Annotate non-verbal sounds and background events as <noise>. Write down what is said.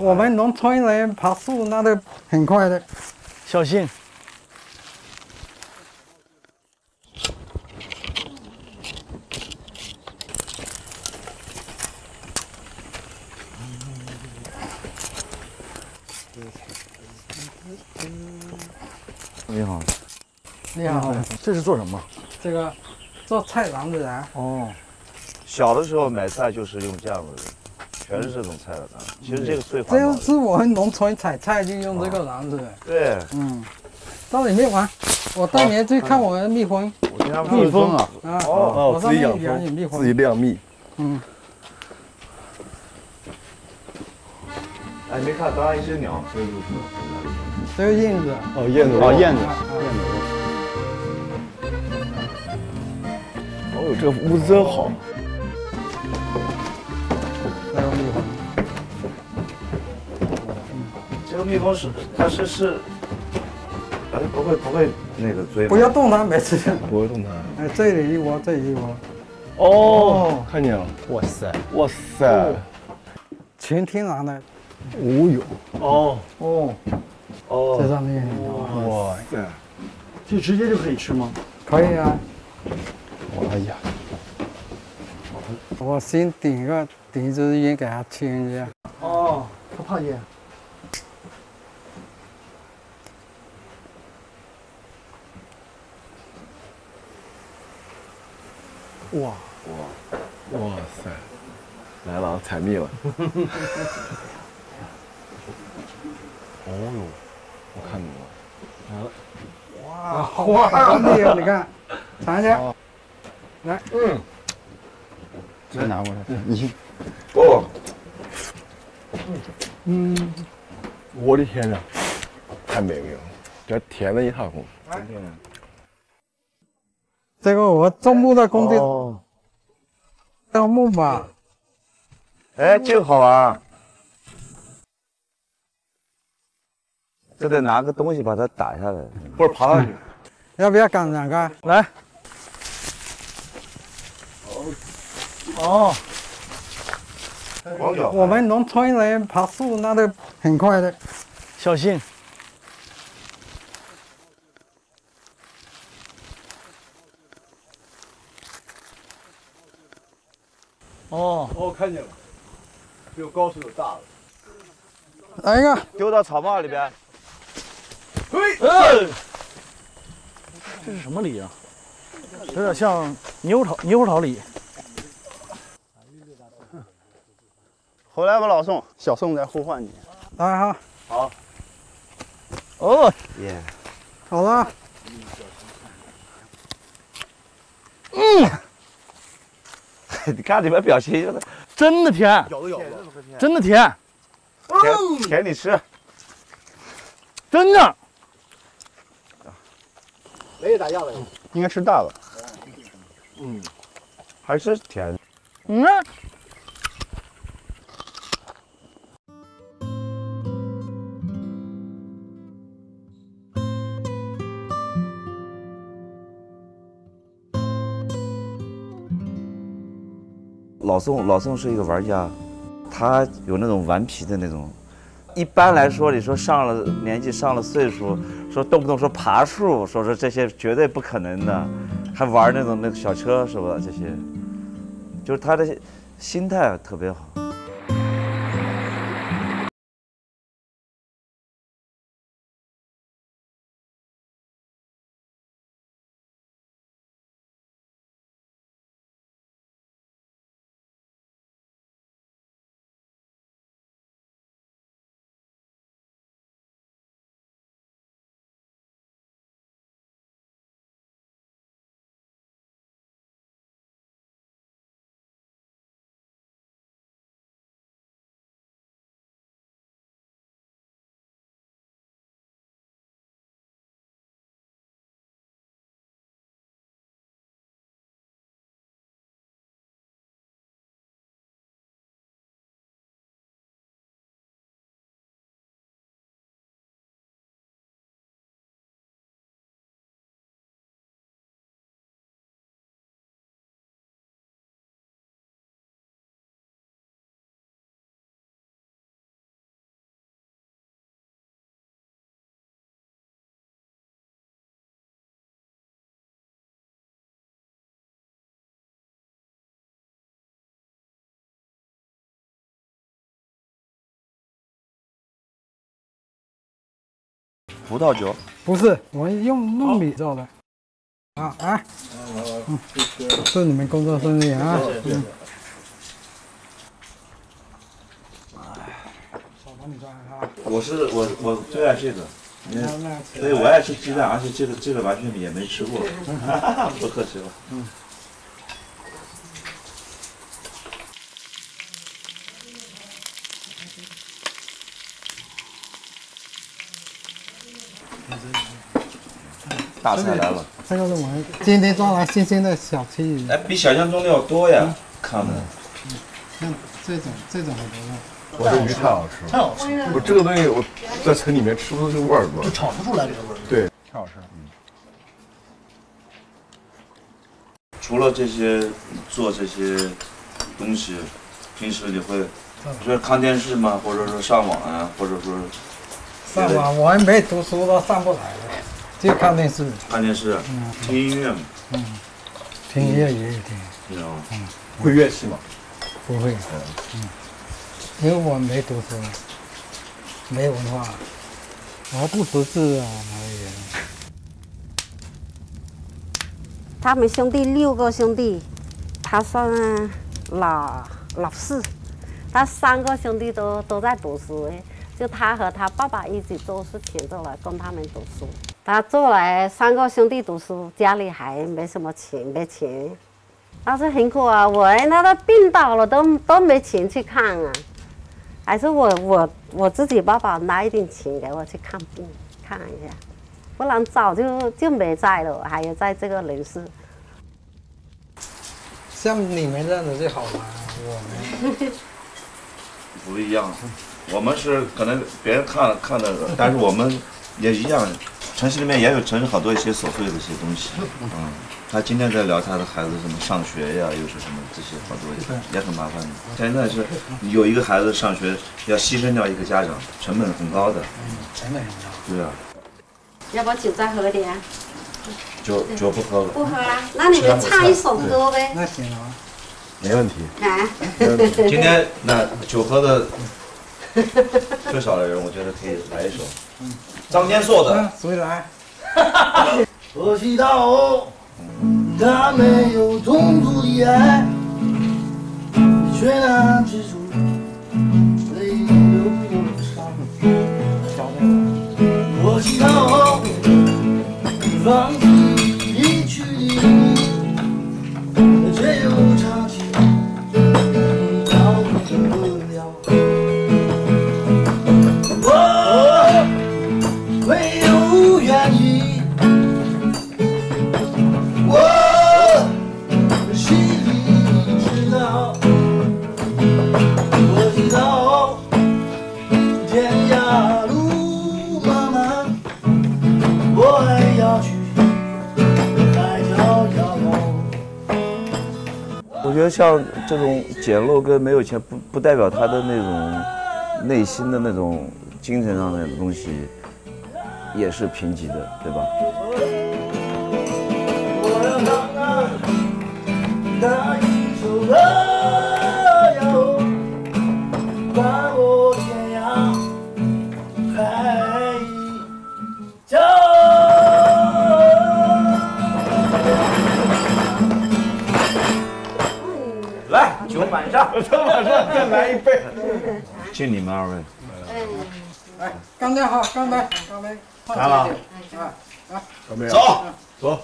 我们农村人爬树那都很快的。小心！你好，你好，这是做什么？这个做菜篮子的，哦，小的时候买菜就是用这样的，全是这种菜的。其实这个最环保。这个是我们农村采菜就用这个篮子的。对，嗯，到里面玩，我带你去看我们蜜蜂我蜜蜂啊，啊。哦，哦，我上自己养蜜蜂，自己蜂。酿蜜。嗯，哎，没看刚刚一只鸟飞入去这个燕子。哦，燕子，哦，燕子，啊哦，这个屋子真好。蜜蜂是，它是是，哎，不会不会那个追？不要动它，每次。不会动它。哎，这里一窝，这里一窝，哦，看见了。哇塞，哇塞，全天然的。哦哟。哦哦，哦在上面。哇塞。就直接就可以吃吗？可以啊，哎呀，我先点个点一支烟给它签一下。哦，他怕烟。哇，哇哇塞，来了，采蜜了。<laughs> 哦哟，我看到了。来了哇，好蜜啊！你看，尝一下。来，嗯再拿过来，你哦，嗯我的天哪，太美味了，这甜的一塌糊涂。这个我种木的工地哦，种木吧，哎，这个好玩。这得拿个东西把它打下来。或者爬上去。要不要赶两个？来。哦，光脚我们农村人爬树那都很快的。小心！哦，哦，看见了，有高是有大的。来一个，丢到草帽里边。呃，这是什么梨啊？有点像猕猴桃，猕猴桃梨。回来吧，老宋，小宋在呼唤你。来哈，哦，耶，好了，你 <laughs> 看你们表情，真的甜，咬都咬不了。真的甜，甜甜你吃。真的。雷也打架了，应该吃大了。嗯还是甜。嗯，老宋，老宋是一个玩家，他有那种顽皮的那种。一般来说，你说上了年纪、上了岁数，说动不动说爬树，说说这些绝对不可能的，还玩那种那个小车是吧？这些，就是他的心态特别好。葡萄酒，不是，我用糯米做的。啊啊，嗯，祝你们工作顺利啊！嗯。手帮你抓哈。我是我我最爱这个，因为那那所以我爱吃鸡蛋，而且这个这个完全也没吃过，<laughs> 不客气了。大菜来了，这个是我们今天抓来新鲜的小青鱼，哎，比想象中的要多呀，看的。像这种这种很多的。我这鱼太好吃了，太好吃了，我这个东西我在城里面吃不出这个味儿就来。炒不出来这个味儿。对，太好吃了。除了这些做这些东西，平时你会就是看电视吗？或者说上网啊，或者说上网我还没读书都上不来了，就看电视，看电视、嗯听音乐嘛，听音乐也有听，你知道吗？会乐器吗？不会，嗯，因为我没读书，没文化，我还不识字啊，哪里人？他们兄弟六个兄弟，他算老老四，他三个兄弟都都在读书诶，就他和他爸爸一起做事情，做来供他们读书。他做来三个兄弟读书，家里还没什么钱，没钱，他是很苦啊。我那个病倒了都都没钱去看啊，还是我我我自己爸爸拿一点钱给我去看病看一下。不然早就就没在了，还有在这个人世。像你们这样子就好玩，我们不一样，<laughs> 我们是可能别人看了看的，但是我们也一样，城市里面也有城市好多一些琐碎的一些东西。嗯，他今天在聊他的孩子什么上学呀，又是什么这些好多也也很麻烦的。现在是有一个孩子上学要牺牲掉一个家长，成本很高的。成本很高。对啊，要不酒再喝点？酒酒不喝了，不喝啦，那你们唱一首歌呗。那行啊，没问题。啊，今天那酒喝的 <laughs> 最少的人，我觉得可以来一首张天硕的。那谁来？我知道他没有痛苦的爱，你却那执着，泪流忧伤。我知道放弃离去的你，却又唱起你逃不了。像这种简陋跟没有钱，不不代表他的那种内心的那种精神上的东西也是贫瘠的，对吧？我要再来一杯。敬你们二位。来，干杯好，干杯，干杯，来了来干杯走。走。